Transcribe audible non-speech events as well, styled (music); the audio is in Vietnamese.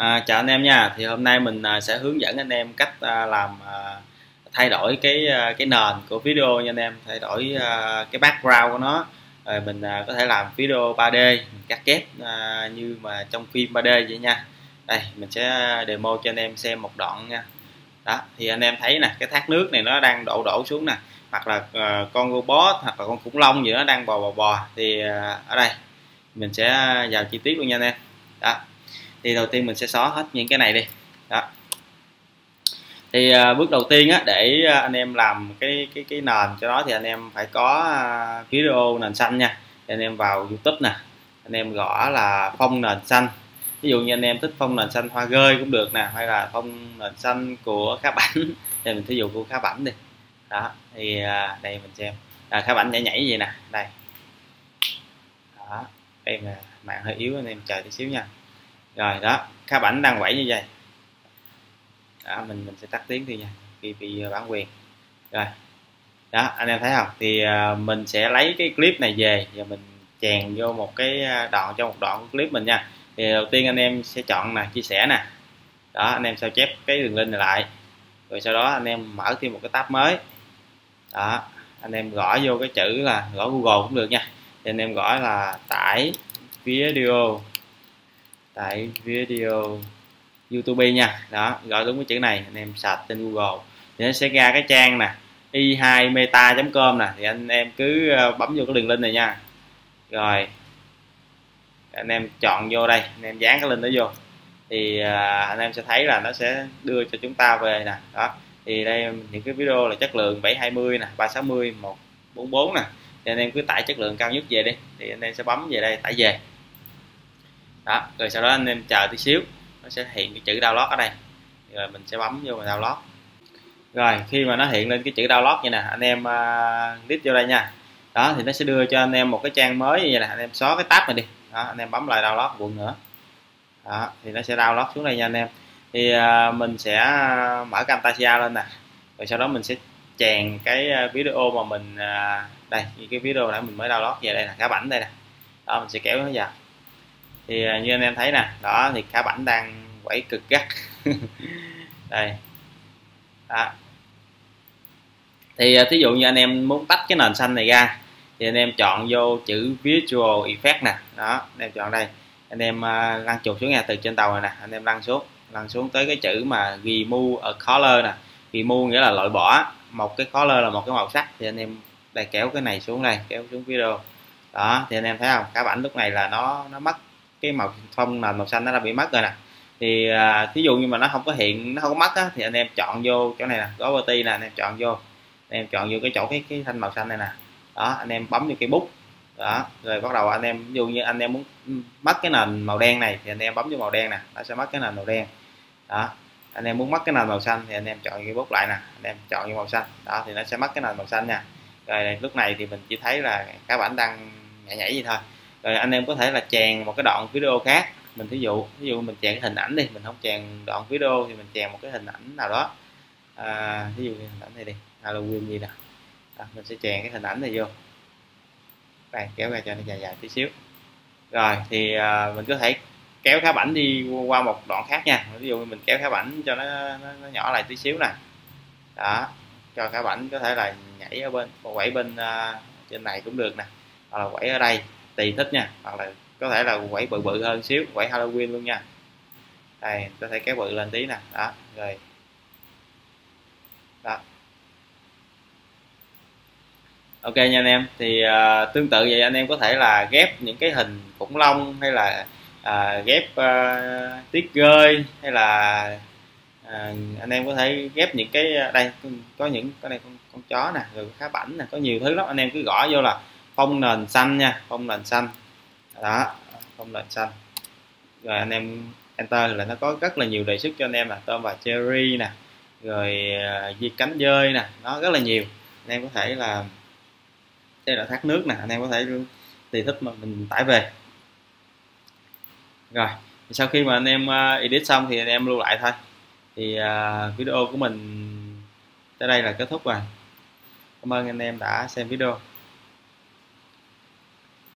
À, chào anh em nha. Thì hôm nay mình à, sẽ hướng dẫn anh em cách à, làm à, thay đổi cái à, cái nền của video nha anh em. Thay đổi à, cái background của nó. Rồi mình à, có thể làm video 3D mình cắt ghép à, như mà trong phim 3D vậy nha. Đây mình sẽ demo cho anh em xem một đoạn nha. Đó thì anh em thấy nè cái thác nước này nó đang đổ đổ xuống nè. Hoặc là à, con robot hoặc là con khủng long gì nó đang bò bò bò. Thì à, ở đây mình sẽ à, vào chi tiết luôn nha anh em. Đó thì đầu tiên mình sẽ xóa hết những cái này đi. Đó. Thì à, bước đầu tiên á để à, anh em làm cái cái cái nền cho nó thì anh em phải có à, video nền xanh nha. Thì anh em vào youtube nè. Anh em gõ là phong nền xanh. Ví dụ như anh em thích phong nền xanh hoa rơi cũng được nè hay là phong nền xanh của khá bảnh. (laughs) Thì mình thí dụ của khá bảnh đi. Đó thì à, đây mình xem. À, khá bảnh nhảy nhảy gì nè. Đây. Đó đây mạng hơi yếu anh em chờ tí xíu nha rồi đó. Khá bảnh đang quẩy như vậy. Đó, mình mình sẽ tắt tiếng đi nha khi bị ờ, bản quyền. Rồi. Đó anh em thấy không? Thì uh, mình sẽ lấy cái clip này về và mình chèn vô một cái ờ, đoạn trong một đoạn của clip mình nha. Thì đầu tiên anh em sẽ chọn nè chia sẻ nè. Đó anh em sao chép cái đường link này lại. Rồi sau đó anh em mở thêm một cái tab mới. Đó anh em gõ vô cái chữ là gõ google cũng được nha. Thì anh em gõ là tải video tại video YouTube nha. Đó, gọi đúng cái chữ này, anh em sạch trên Google. Thì nó sẽ ra cái trang nè i2meta.com nè. Thì anh em cứ ờ, bấm vô cái đường link này nha. Rồi, anh em chọn vô đây, anh em dán cái link đó vô. Thì ờ, anh em sẽ thấy là nó sẽ đưa cho chúng ta về nè. Đó, thì đây, những cái video là chất lượng 720 nè 360 144 nè. Thì anh em cứ tải chất lượng cao nhất về đi. Thì anh em sẽ bấm về đây, tải về đó rồi sau đó anh em chờ tí xíu nó sẽ hiện cái chữ download ở đây. Rồi mình sẽ bấm vô và download. Rồi khi mà nó hiện lên cái chữ download như nè anh em uh, click vô đây nha. Đó thì nó sẽ đưa cho anh em một cái trang mới như vậy nè anh em xóa cái tab này đi. Đó anh em bấm lại download quận nữa. Đó thì nó sẽ download xuống đây nha anh em. Thì uh, mình sẽ à, mở Camtasia lên nè. Rồi sau đó mình sẽ chèn cái video mà mình uh, đây cái video nãy mình mới download về đây là cá bảnh đây nè. Đó mình sẽ kéo nó vào thì à, như anh em thấy nè đó thì cá bảnh đang quẩy cực gắt (laughs) đây. Đó. Thì à, thí dụ như anh em muốn tách cái nền xanh này ra thì anh em chọn vô chữ visual effect nè. Đó anh em chọn đây. Anh em uh, lăn chuột xuống nha từ trên tàu này nè anh em lăn xuống lăn xuống tới cái chữ mà remove a color nè. Remove nghĩa là loại bỏ một cái color là một cái màu sắc. Thì anh em đây kéo cái này xuống đây kéo xuống video. Đó thì anh em thấy không? Cá bảnh lúc này là nó nó mất cái màu phong nền màu xanh nó đã bị mất rồi nè. Thì à, thí dụ như mà nó không có hiện nó không có mất á, thì anh em chọn vô chỗ này nè có property nè anh em chọn vô. Anh em chọn vô cái chỗ cái cái thanh màu xanh này nè. Đó anh em bấm vô cây bút. Đó rồi bắt đầu anh em ví dụ như anh em muốn mất cái nền màu đen này thì anh em bấm vô màu đen nè nó sẽ mất cái nền màu đen. Đó anh em muốn mất cái nền màu xanh thì anh em chọn cái bút lại nè anh em chọn vô màu xanh. Đó thì nó sẽ mất cái nền màu xanh nha. Rồi lúc này thì mình chỉ thấy là các bạn đang nhảy nhảy gì thôi rồi anh em có thể là chèn một cái đoạn video khác. Mình thí dụ ví dụ mình chèn cái hình ảnh đi mình không chèn đoạn video thì mình chèn một cái hình ảnh nào đó. À, ví dụ như hình ảnh này đi Halloween gì nè à, mình sẽ chèn cái hình ảnh này vô. Đây kéo ra cho nó dài dài tí xíu. Rồi thì à, mình có thể kéo khá ảnh đi qua một đoạn khác nha. Ví dụ mình kéo khá ảnh cho nó, nó, nó nhỏ lại tí xíu nè. Đó cho khá ảnh có thể là nhảy ở bên quẩy bên uh, trên này cũng được nè. Hoặc là quẩy ở đây tùy thích nha. Hoặc là có thể là quẩy bự bự hơn xíu quẩy Halloween luôn nha. Đây có thể kéo bự lên tí nè. Đó rồi. Đó. Ok nha anh em. Thì uh, tương tự vậy anh em có thể là ghép những cái hình khủng long hay là uh, ghép uh, tiết rơi hay là uh, anh em có thể ghép những cái đây có những cái này con, con chó nè rồi khá bảnh nè có nhiều thứ lắm. Anh em cứ gõ vô là không nền xanh nha không nền xanh. Đó không nền xanh. Rồi anh em enter là nó có rất là nhiều đề xuất cho anh em là tôm và cherry nè, rồi à, di cánh dơi nè, nó rất là nhiều. Anh em có thể là đây là thác nước nè, anh em có thể tùy thích mà mình tải về. Rồi, sau khi mà anh em à, edit xong thì anh em lưu lại thôi. Thì à, video của mình tới đây là kết thúc rồi. Cảm ơn anh em đã xem video.